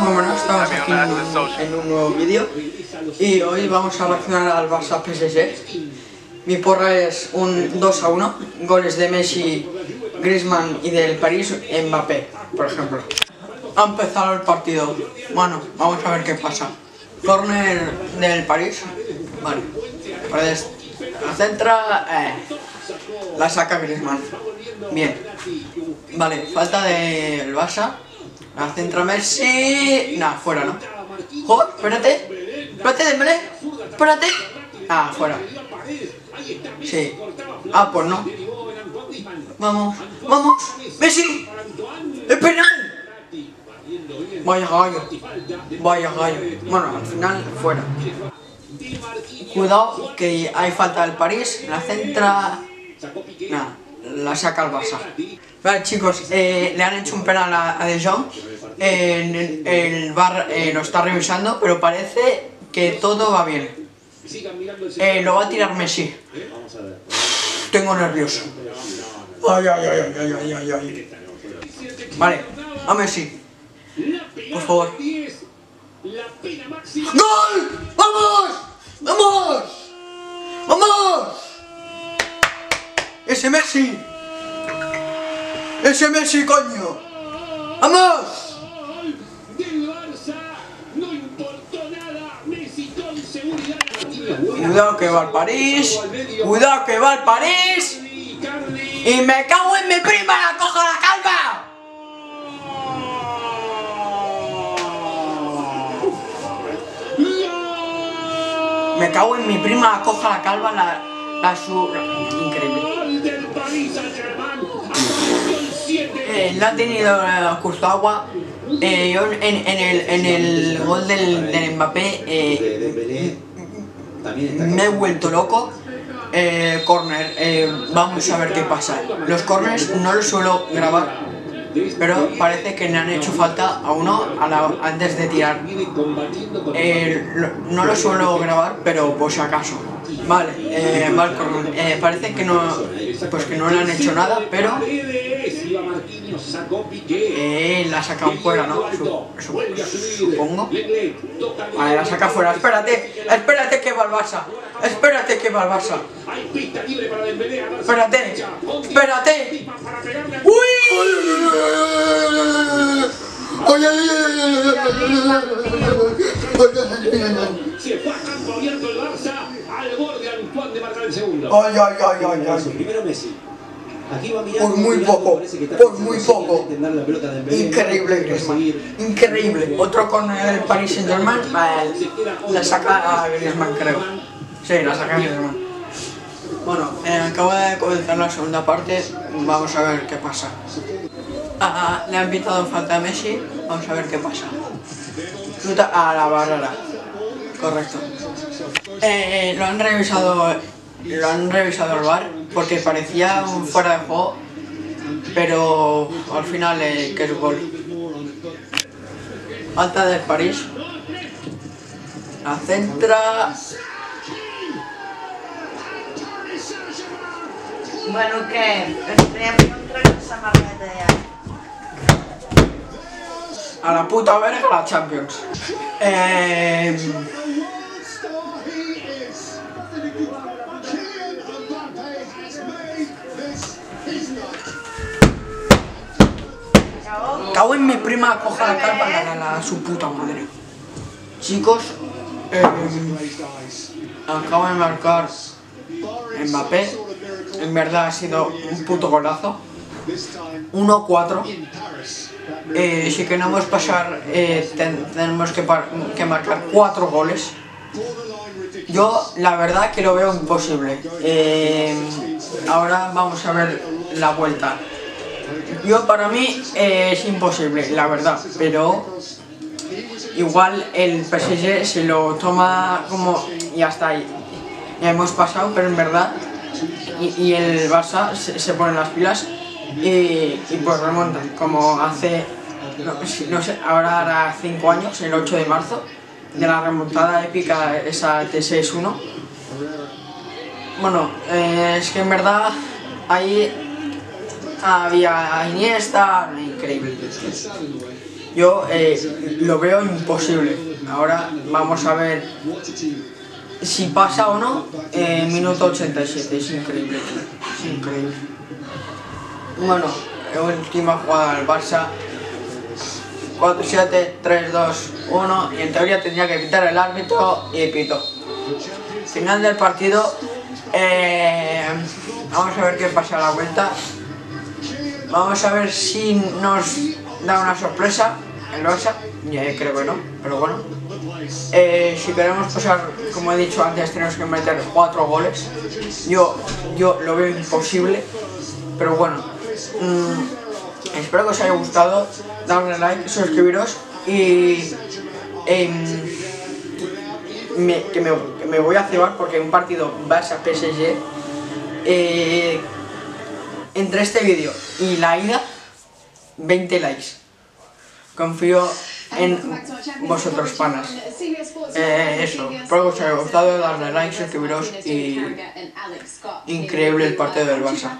Muy buenas, estamos aquí en un, en un nuevo vídeo y hoy vamos a reaccionar al Barça PSG. Mi porra es un 2 a 1, goles de Messi, Griezmann y del París Mbappé, por ejemplo. Ha empezado el partido. Bueno, vamos a ver qué pasa. Corner del París. Vale. La centra. Eh, la saca Griezmann. Bien. Vale, falta del Barça. La centra Messi. Nah, fuera, ¿no? ¡Joder! Espérate. Espérate, Dembélé. Espérate. Ah, fuera. Sí. Ah, pues no. Vamos, vamos. Messi. ¡Es penal! Vaya gallo. Vaya gallo. Bueno, al final fuera. Cuidado que hay falta del París. La centra... Nada, la saca el Barça. Vale chicos, eh, le han hecho un penal a, De Jong. el, bar eh, lo está revisando, pero parece que todo va bien. Eh, lo va a tirar Messi. Tengo nervioso. Ay, ay, ay, ay, ay, ay, ay. Vale, a Messi. Por favor. ¡Gol! ¡Vamos! ¡Vamos! ¡Vamos! ¡Ese Messi! ¡Ese Messi, coño! ¡Vamos! Cuidado que va al París. Cuidado que va al París. Y me cago en mi prima, la cojo la calva. Me cago en mi prima, la coja la calva, la, la su... Increíble. Eh, la ha tenido eh, Agua. Eh, yo en, en, el, en el gol del, del Mbappé eh, me he vuelto loco. Eh, corner, eh, vamos a ver qué pasa. Los corners no los suelo grabar, pero parece que le han hecho falta a uno antes de tirar. Eh, no lo suelo grabar, pero por si acaso. Vale, eh, vale eh, parece que no, pues que no le han hecho nada, pero eh, la saca fuera, ¿no? supongo. Vale, la saca fuera. Espérate, espérate que Barça. Espérate que Barça. Espérate, espérate. ¡Uy! Se fue a campo abierto el Barça al borde Antoine de marcar el segundo. Ay, ay, ay, ay, ay. Primero Messi. Aquí va mirando, por muy poco, por muy poco. Increíble Griezmann, increíble. Otro con el Paris Saint Germain, la saca a Griezmann creo. Sí, la saca a Griezmann. Bueno, eh, acabo de comenzar la segunda parte, vamos a ver qué pasa. Ah, le han pitado falta a Messi, vamos a ver qué pasa. Fruta a la barrera, correcto. Eh, lo han revisado lo han revisado el bar porque parecía un fuera de juego, pero al final eh, que es gol. Falta del París. La centra. Bueno, contra ja. A la puta verga la Champions. Eh... Cago en mi prima coja la calpa la, la, su puta madre. Chicos, eh, acabo de marcar Mbappé. En verdad ha sido un puto golazo. 1-4. Eh, si queremos pasar, eh, tenemos que, que, marcar 4 goles. Yo, la verdad, que lo veo imposible. Eh, ahora vamos a ver la vuelta. Yo para mí eh, es imposible, la verdad, pero igual el PSG se lo toma como ya está ahí. Ya hemos pasado, pero en verdad y, el Barça se, pone las pilas y, pues remonta, como hace, no, sé, ahora hará 5 años, el 8 de marzo, de la remontada épica esa T6-1. Bueno, eh, es que en verdad ahí había Iniesta, increíble. Yo eh, lo veo imposible. Ahora vamos a ver si pasa o no. Eh, minuto 87, es increíble. Es increíble. Bueno, última jugada del Barça. 4, 7, 3, 2, 1 y en teoría tendría que quitar el árbitro y pito. Final del partido. Eh, vamos a ver qué pasa a la vuelta. Vamos a ver si nos da una sorpresa el Barça. Ya creo que no, pero bueno. Eh, si queremos pasar, como he dicho antes, tenemos que meter 4 goles. Yo, yo lo veo imposible, pero bueno. Mm, espero que os haya gustado. Darle like, suscribiros y. em, que, me, me voy a cebar porque un partido Barça PSG eh, entre este vídeo y la ida 20 likes confío en vosotros panas Eh, eso, espero que os haya gustado darle like, suscribiros y increíble el partido del Barça.